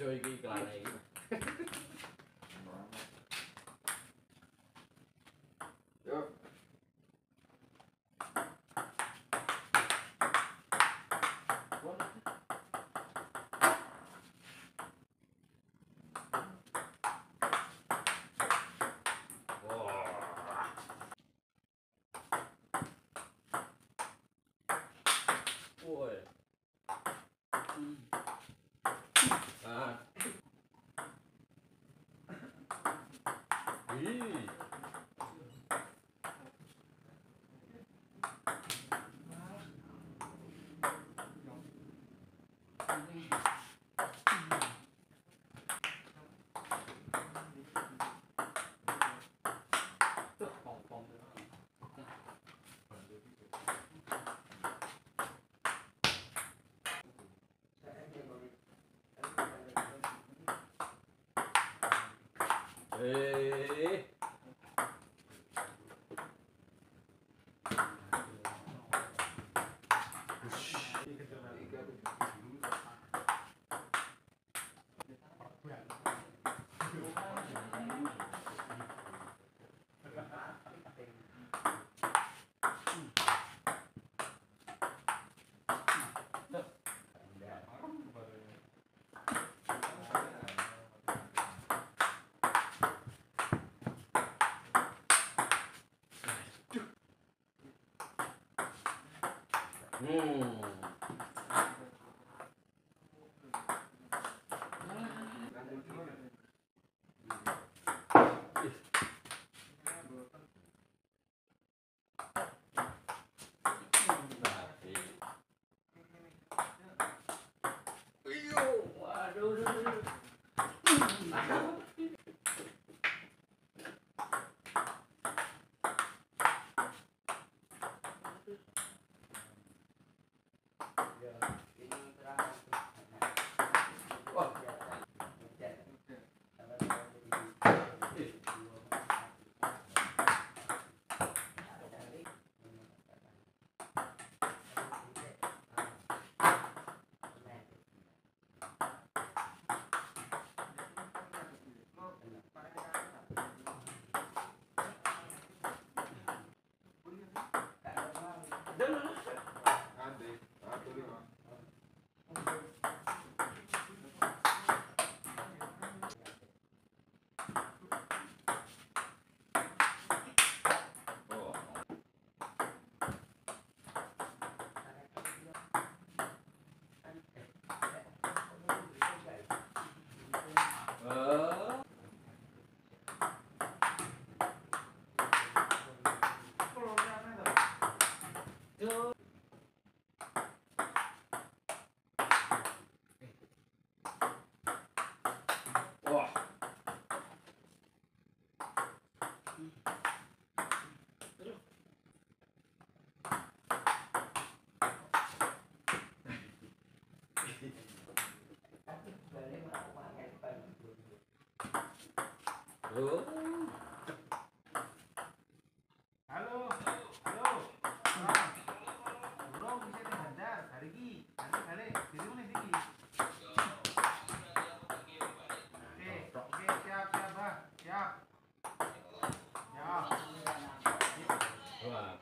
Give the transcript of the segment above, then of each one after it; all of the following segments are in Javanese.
就一个一个来。Ei. Mm. Halo, halo. Bang. Bro, bisa dihantar. Hari ini, nanti balik. Jadi mana ini? Oke, oke, siap, siap, bang. Siap. Siap. Wah.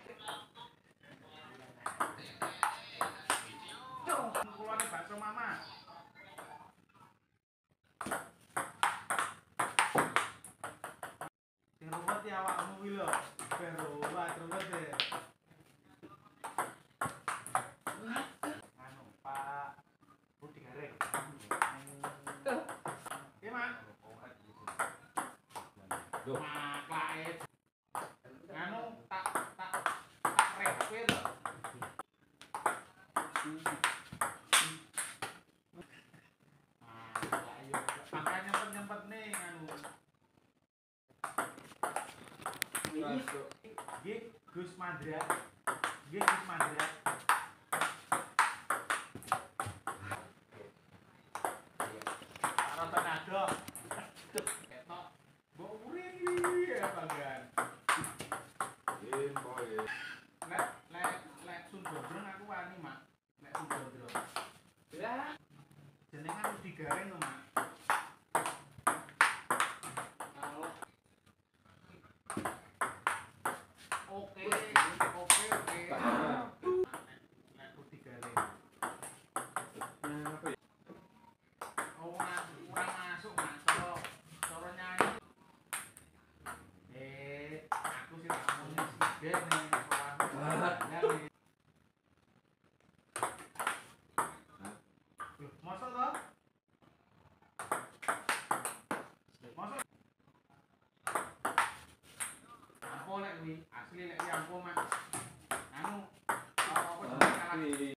Keluar bakso mama. Tak tak tak. Makanya nyempet-nyempet nih Gus. Nggih, Gus Mandra. Karo tenaga. Masa toh? Masa? Ampo lek kuwi, asli lek kuwi ampo mak. Anu, apa jenenge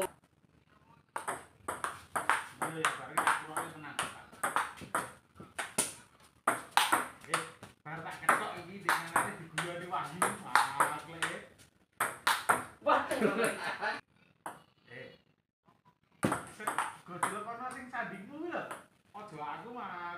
Gojol kono sing sandingmu kuwi lho. Aja aku mah